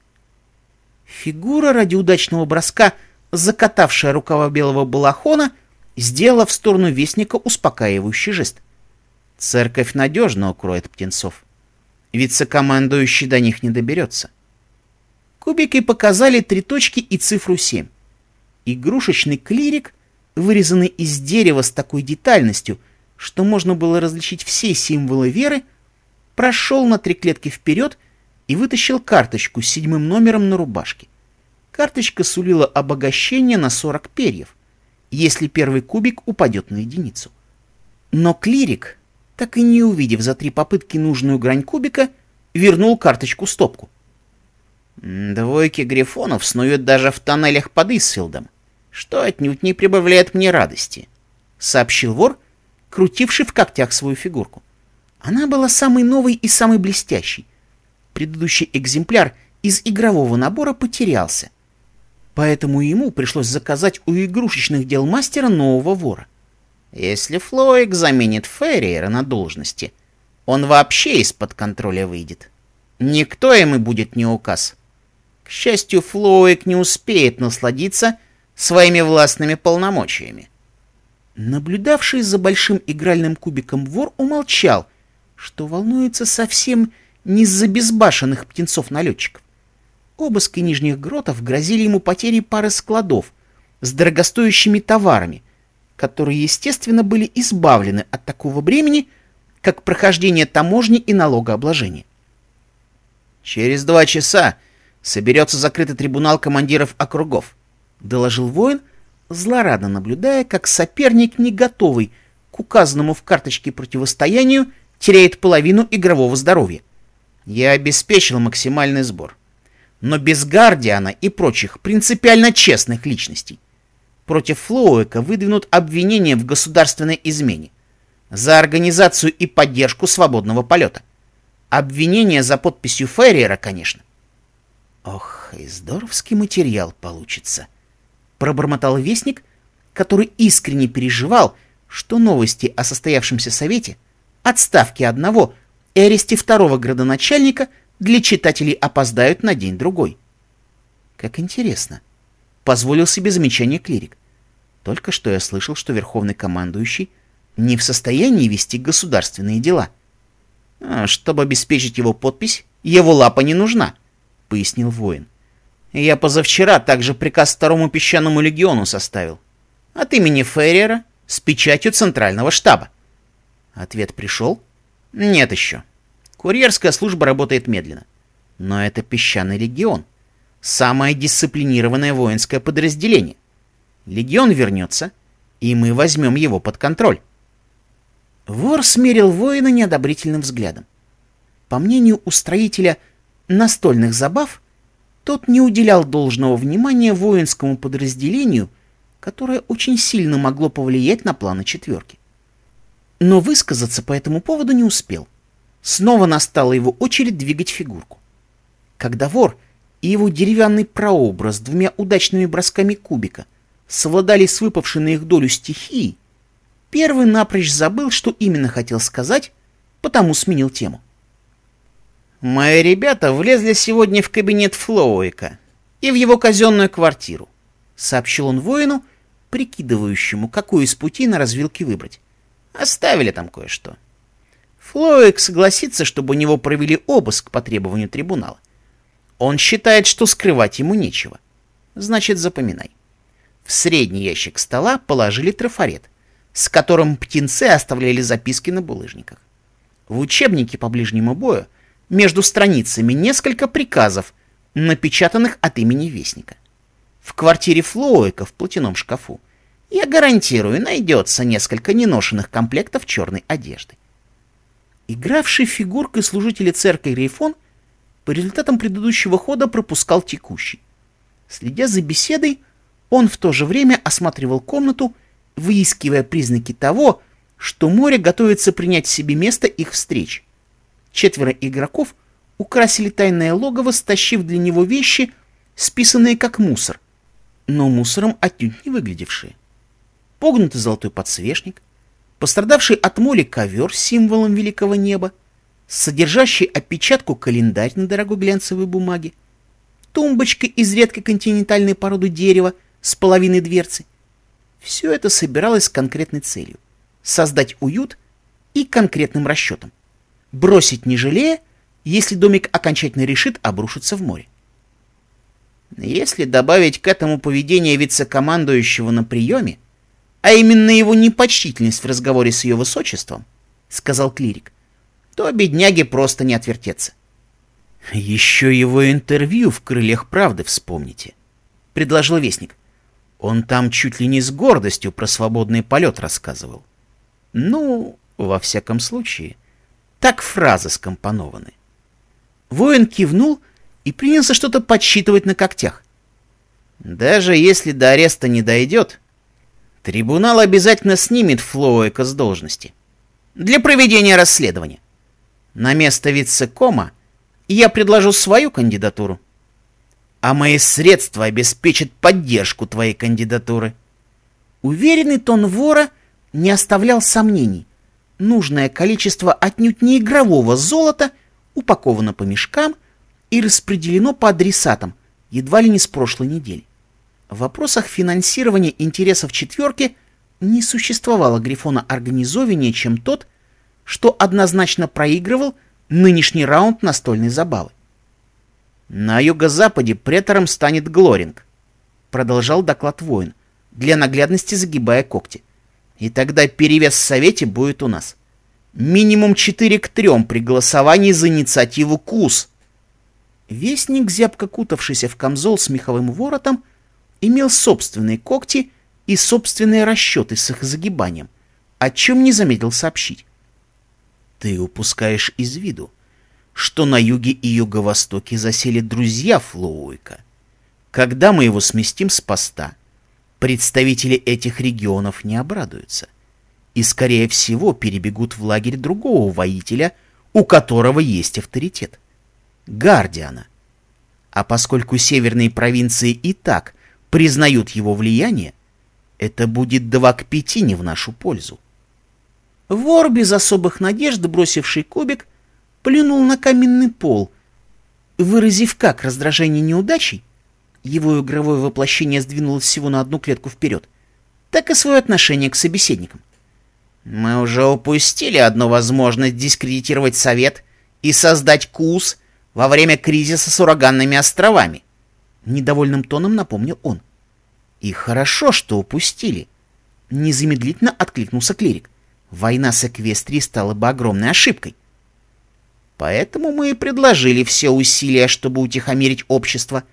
Фигура ради удачного броска, закатавшая рукава белого балахона, сделала в сторону вестника успокаивающий жест. Церковь надежно укроет птенцов. Вице-командующий до них не доберется. Кубики показали три точки и цифру семь. Игрушечный клирик, вырезанный из дерева с такой детальностью, что можно было различить все символы веры, прошел на три клетки вперед и вытащил карточку с седьмым номером на рубашке. Карточка сулила обогащение на 40 перьев, если первый кубик упадет на единицу. Но клирик, так и не увидев за три попытки нужную грань кубика, вернул карточку стопку. Двойки грифонов снуют даже в тоннелях под Исфилдом, что отнюдь не прибавляет мне радости, — сообщил вор, крутивший в когтях свою фигурку. Она была самой новой и самой блестящей. Предыдущий экземпляр из игрового набора потерялся, поэтому ему пришлось заказать у игрушечных дел мастера нового вора. Если Флоик заменит Ферриера на должности, он вообще из-под контроля выйдет. Никто ему будет не указ. К счастью, Флоик не успеет насладиться своими властными полномочиями. Наблюдавший за большим игральным кубиком вор умолчал, что волнуется совсем не из-за безбашенных птенцов-налетчиков. Обыски нижних гротов грозили ему потерей пары складов с дорогостоящими товарами, которые, естественно, были избавлены от такого бремени, как прохождение таможни и налогообложения. «Через два часа соберется закрытый трибунал командиров округов», — доложил воин, злорадно наблюдая, как соперник, не готовый к указанному в карточке противостоянию, теряет половину игрового здоровья. Я обеспечил максимальный сбор. Но без Гардиана и прочих принципиально честных личностей. Против Флоуэка выдвинут обвинения в государственной измене. За организацию и поддержку свободного полета. Обвинение за подписью Ферриера, конечно. Ох, и здоровский материал получится. Пробормотал вестник, который искренне переживал, что новости о состоявшемся совете, отставке одного и аресте второго градоначальника для читателей опоздают на день-другой. Как интересно. Позволил себе замечание клирик. Только что я слышал, что верховный командующий не в состоянии вести государственные дела. А чтобы обеспечить его подпись, его лапа не нужна, — пояснил воин. Я позавчера также приказ второму песчаному легиону составил. От имени Феррера с печатью центрального штаба. Ответ пришел? Нет еще. Курьерская служба работает медленно. Но это песчаный легион. Самое дисциплинированное воинское подразделение. Легион вернется, и мы возьмем его под контроль. Вор смерил воина неодобрительным взглядом. По мнению устроителя настольных забав, тот не уделял должного внимания воинскому подразделению, которое очень сильно могло повлиять на планы четверки. Но высказаться по этому поводу не успел. Снова настала его очередь двигать фигурку. Когда вор и его деревянный прообраз двумя удачными бросками кубика совладали с выпавшей на их долю стихией, первый напрочь забыл, что именно хотел сказать, потому сменил тему. Мои ребята влезли сегодня в кабинет Флоуэка и в его казенную квартиру, сообщил он воину, прикидывающему, какую из путей на развилке выбрать. Оставили там кое-что. Флоуэк согласится, чтобы у него провели обыск по требованию трибунала. Он считает, что скрывать ему нечего. Значит, запоминай. В средний ящик стола положили трафарет, с которым птенцы оставляли записки на булыжниках. В учебнике по ближнему бою между страницами несколько приказов, напечатанных от имени Вестника. В квартире Флоуэка в платяном шкафу, я гарантирую, найдется несколько неношенных комплектов черной одежды. Игравший фигуркой служителя церкви Рейфон по результатам предыдущего хода пропускал текущий. Следя за беседой, он в то же время осматривал комнату, выискивая признаки того, что море готовится принять себе место их встреч. Четверо игроков украсили тайное логово, стащив для него вещи, списанные как мусор, но мусором отнюдь не выглядевшие. Погнутый золотой подсвечник, пострадавший от моли ковер с символом великого неба, содержащий опечатку календарь на дорогой глянцевой бумаге, тумбочка из редкой континентальной породы дерева с половиной дверцы. Все это собиралось с конкретной целью — создать уют и конкретным расчетом. Бросить не жалея, если домик окончательно решит обрушиться в море. Если добавить к этому поведение вице-командующего на приеме, а именно его непочтительность в разговоре с ее высочеством, — сказал клирик, — то бедняги просто не отвертеться. Еще его интервью в «Крыльях правды» вспомните, — предложил Вестник. Он там чуть ли не с гордостью про свободный полет рассказывал. Ну, во всяком случае, так фразы скомпонованы. Воин кивнул и принялся что-то подсчитывать на когтях. Даже если до ареста не дойдет, Трибунал обязательно снимет Флоуэка с должности. Для проведения расследования. На место вице-кома я предложу свою кандидатуру. А мои средства обеспечат поддержку твоей кандидатуры. Уверенный тон вора не оставлял сомнений. Нужное количество отнюдь не игрового золота упаковано по мешкам и распределено по адресатам, едва ли не с прошлой недели. В вопросах финансирования интересов четверки не существовало Грифона организованнее, чем тот, что однозначно проигрывал нынешний раунд настольной забавы. «На юго-западе претором станет Глоринг», — продолжал доклад воин, для наглядности загибая когти. «И тогда перевес в Совете будет у нас. Минимум 4 к 3 при голосовании за инициативу КУС». Вестник, зябко кутавшийся в камзол с меховым воротом, — имел собственные когти и собственные расчеты с их загибанием, о чем не заметил сообщить. Ты упускаешь из виду, что на юге и юго-востоке засели друзья Флоуика. Когда мы его сместим с поста, представители этих регионов не обрадуются и, скорее всего, перебегут в лагерь другого воителя, у которого есть авторитет — Гардиана. А поскольку северные провинции и так признают его влияние, это будет два к пяти не в нашу пользу. Вор, без особых надежд, бросивший кубик, плюнул на каменный пол, выразив как раздражение неудачей, его игровое воплощение сдвинулось всего на одну клетку вперед, так и свое отношение к собеседникам. Мы уже упустили одну возможность дискредитировать Совет и создать КУС во время кризиса с ураганными островами. — недовольным тоном напомнил он. «И хорошо, что упустили». Незамедлительно откликнулся клирик. Война с Эквестрией стала бы огромной ошибкой. Поэтому мы и предложили все усилия, чтобы утихомирить общество.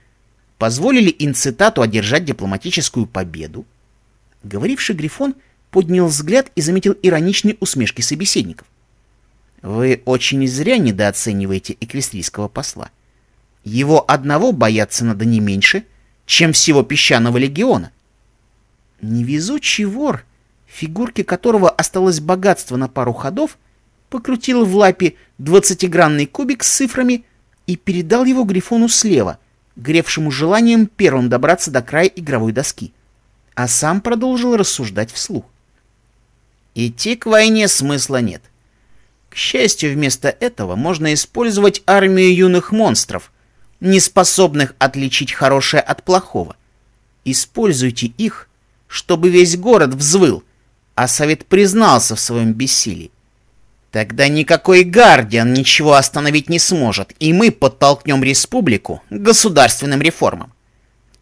Позволили инцитату одержать дипломатическую победу. Говоривший Грифон поднял взгляд и заметил ироничные усмешки собеседников. Вы очень зря недооцениваете эквестрийского посла. — его одного бояться надо не меньше, чем всего песчаного легиона. Невезучий вор, фигурке которого осталось богатство на пару ходов, покрутил в лапе двадцатигранный кубик с цифрами и передал его Грифону слева, гревшему желанием первым добраться до края игровой доски, а сам продолжил рассуждать вслух. Идти к войне смысла нет. К счастью, вместо этого можно использовать армию юных монстров — не способных отличить хорошее от плохого. Используйте их, чтобы весь город взвыл, а совет признался в своем бессилии. Тогда никакой Гардиан ничего остановить не сможет, и мы подтолкнем республику к государственным реформам.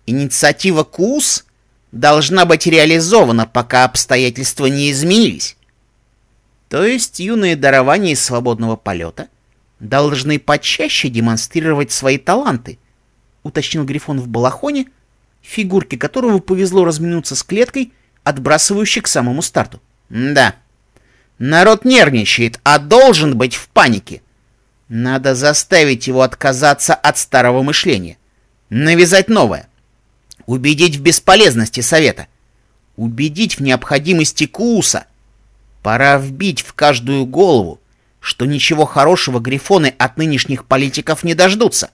Инициатива КУС должна быть реализована, пока обстоятельства не изменились. То есть юные дарования из свободного полета — должны почаще демонстрировать свои таланты, уточнил Грифон в балахоне, фигурке которого повезло разминуться с клеткой, отбрасывающей к самому старту. Да. Народ нервничает, а должен быть в панике. Надо заставить его отказаться от старого мышления. Навязать новое. Убедить в бесполезности совета. Убедить в необходимости Кууса. Пора вбить в каждую голову, что ничего хорошего грифоны от нынешних политиков не дождутся.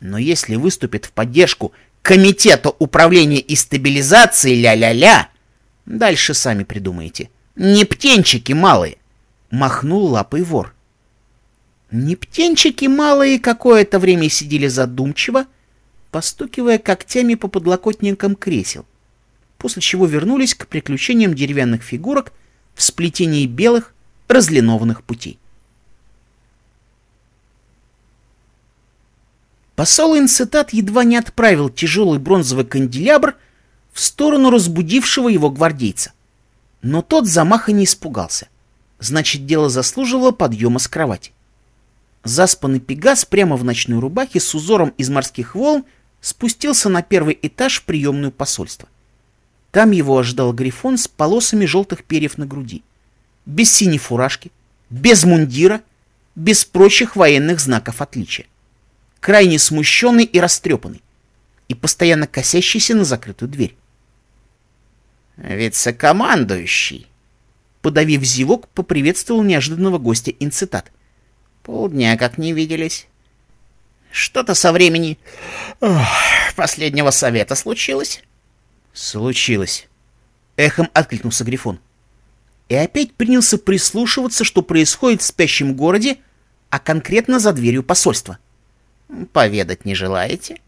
Но если выступит в поддержку Комитета управления и стабилизации ля-ля-ля, дальше сами придумаете. Не птенчики малые. Махнул лапой вор. Не птенчики малые какое-то время сидели задумчиво, постукивая когтями по подлокотникам кресел, после чего вернулись к приключениям деревянных фигурок в сплетении белых разлинованных путей. Посол Инцитат едва не отправил тяжелый бронзовый канделябр в сторону разбудившего его гвардейца. Но тот замаха не испугался. Значит, дело заслуживало подъема с кровати. Заспанный Пегас прямо в ночной рубахе с узором из морских волн спустился на первый этаж в приемную посольства. Там его ожидал Грифон с полосами желтых перьев на груди. Без синей фуражки, без мундира, без прочих военных знаков отличия крайне смущенный и растрепанный, и постоянно косящийся на закрытую дверь. «Вице-командующий!» Подавив зевок, поприветствовал неожиданного гостя инцитат. «Полдня как не виделись. Что-то со времени Ох, последнего совета случилось?» «Случилось!» Эхом откликнулся Грифон. И опять принялся прислушиваться, что происходит в спящем городе, а конкретно за дверью посольства. — Поведать не желаете?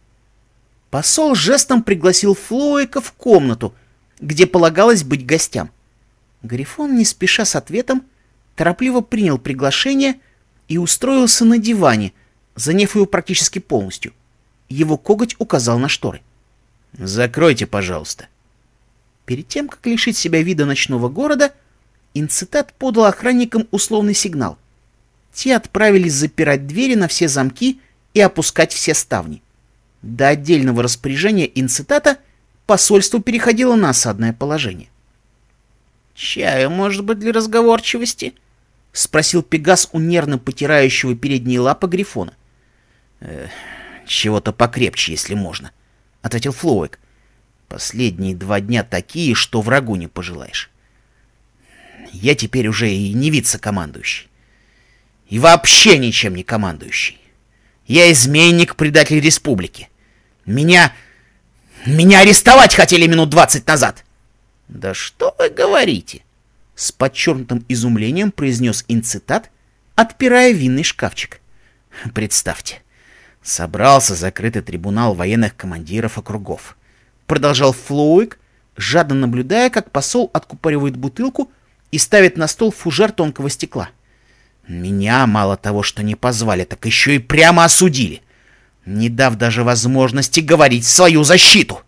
Посол жестом пригласил Флоика в комнату, где полагалось быть гостям. Грифон, не спеша с ответом, торопливо принял приглашение и устроился на диване, заняв его практически полностью. Его коготь указал на шторы. «Закройте, пожалуйста». Перед тем, как лишить себя вида ночного города, инцитат подал охранникам условный сигнал. Те отправились запирать двери на все замки и опускать все ставни. До отдельного распоряжения инцитата посольство переходило на осадное положение. «Чаю, может быть, для разговорчивости?» — спросил Пегас у нервно потирающего передние лапы Грифона. «Э, «Чего-то покрепче, если можно», — ответил Флоуик. «Последние два дня такие, что врагу не пожелаешь. Я теперь уже и не вице-командующий. И вообще ничем не командующий. Я изменник, предатель республики. Меня... Меня арестовать хотели минут двадцать назад. Да что вы говорите? С подчеркнутым изумлением произнес инцитат, отпирая винный шкафчик. Представьте, собрался закрытый трибунал военных командиров округов. Продолжал Флоуик, жадно наблюдая, как посол откупоривает бутылку и ставит на стол фужер тонкого стекла. — меня мало того, что не позвали, так еще и прямо осудили, не дав даже возможности говорить свою защиту.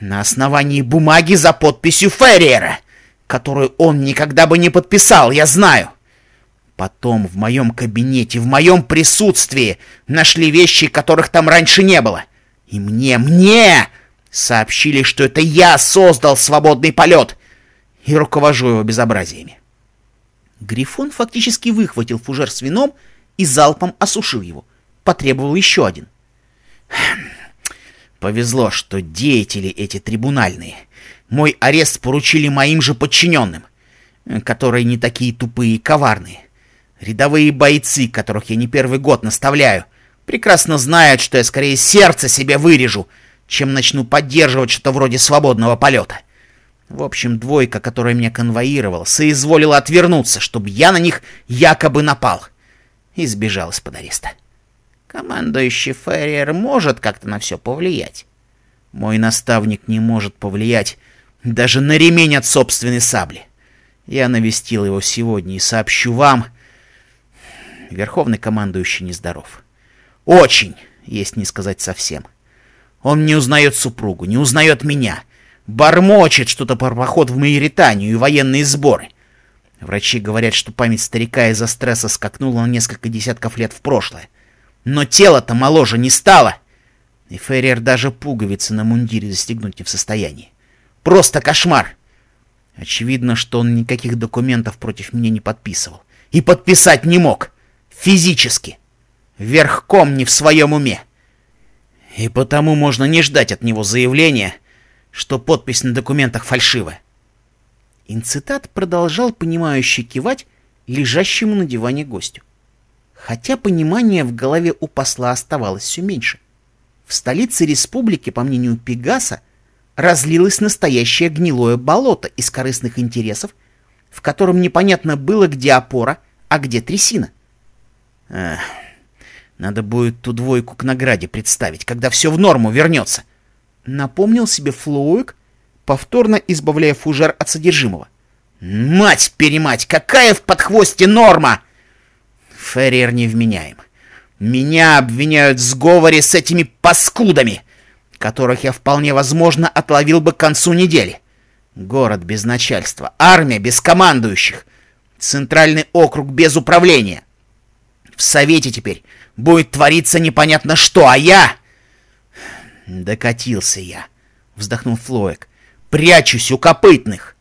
На основании бумаги за подписью Ферриера, которую он никогда бы не подписал, я знаю. Потом в моем кабинете, в моем присутствии нашли вещи, которых там раньше не было. И мне, мне сообщили, что это я создал свободный полет и руковожу его безобразиями. Грифон фактически выхватил фужер с вином и залпом осушил его. Потребовал еще один. Повезло, что деятели эти трибунальные. Мой арест поручили моим же подчиненным, которые не такие тупые и коварные. Рядовые бойцы, которых я не первый год наставляю, прекрасно знают, что я скорее сердце себе вырежу, чем начну поддерживать что-то вроде свободного полета. В общем, двойка, которая меня конвоировала, соизволила отвернуться, чтобы я на них якобы напал. И сбежал из-под ареста. Командующий Ферриер может как-то на все повлиять. Мой наставник не может повлиять даже на ремень от собственной сабли. Я навестил его сегодня и сообщу вам... Верховный командующий нездоров. Очень, есть не сказать совсем. Он не узнает супругу, не узнает меня — Бормочет что-то про поход в Майоританию и военные сборы. Врачи говорят, что память старика из-за стресса скакнула на несколько десятков лет в прошлое. Но тело-то моложе не стало. И Ферриер даже пуговицы на мундире застегнуть не в состоянии. Просто кошмар! Очевидно, что он никаких документов против меня не подписывал. И подписать не мог. Физически. Верхком не в своем уме. И потому можно не ждать от него заявления, что подпись на документах фальшивая. Инцитат продолжал понимающе кивать лежащему на диване гостю. Хотя понимание в голове у посла оставалось все меньше. В столице республики, по мнению Пегаса, разлилось настоящее гнилое болото из корыстных интересов, в котором непонятно было, где опора, а где трясина. Эх, надо будет ту двойку к награде представить, когда все в норму вернется. Напомнил себе Флоуик, повторно избавляя фужер от содержимого. Мать-перемать, какая в подхвосте норма! Ферриер невменяем. Меня обвиняют в сговоре с этими паскудами, которых я вполне возможно отловил бы к концу недели. Город без начальства, армия без командующих, центральный округ без управления. В совете теперь будет твориться непонятно что, а я... Докатился я, вздохнул Флоек. Прячусь у копытных.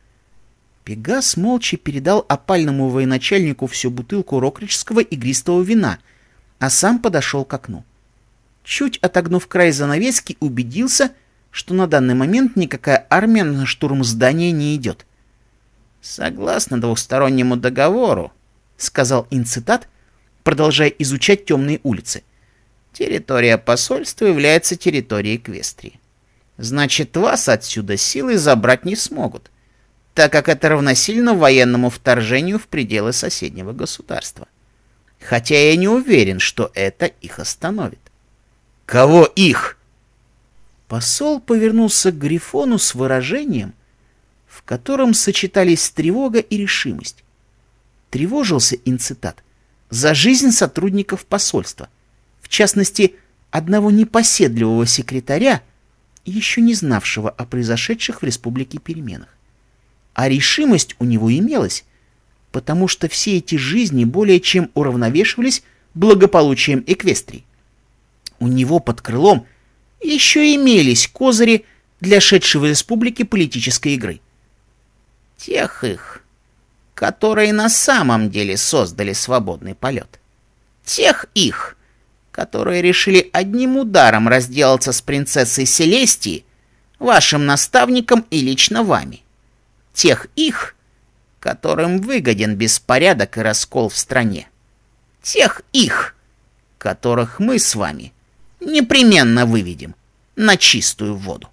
Пегас молча передал опальному военачальнику всю бутылку рокриджского игристого вина, а сам подошел к окну. Чуть отогнув край занавески, убедился, что на данный момент никакая армия на штурм здания не идет. «Согласно двухстороннему договору», — сказал инцитат, продолжая изучать темные улицы, «территория посольства является территорией Эквестрии. Значит, вас отсюда силой забрать не смогут, так как это равносильно военному вторжению в пределы соседнего государства. Хотя я не уверен, что это их остановит. «Кого их?» Посол повернулся к Грифону с выражением, в котором сочетались тревога и решимость. Тревожился инцитат за жизнь сотрудников посольства, в частности, одного непоседливого секретаря, еще не знавшего о произошедших в республике переменах. А решимость у него имелась, потому что все эти жизни более чем уравновешивались благополучием Эквестрии. У него под крылом еще имелись козыри для шедшей в республике политической игры. Тех их, которые на самом деле создали свободный полет. Тех их, которые решили одним ударом разделаться с принцессой Селестии, вашим наставником и лично вами. Тех их, которым выгоден беспорядок и раскол в стране. Тех их, которых мы с вами непременно выведем на чистую воду.